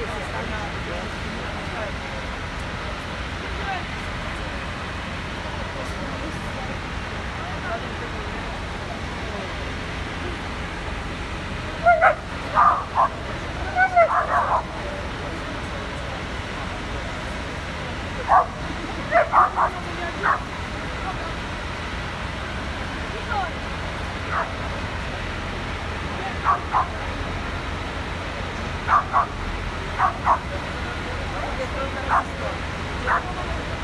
Oh, よ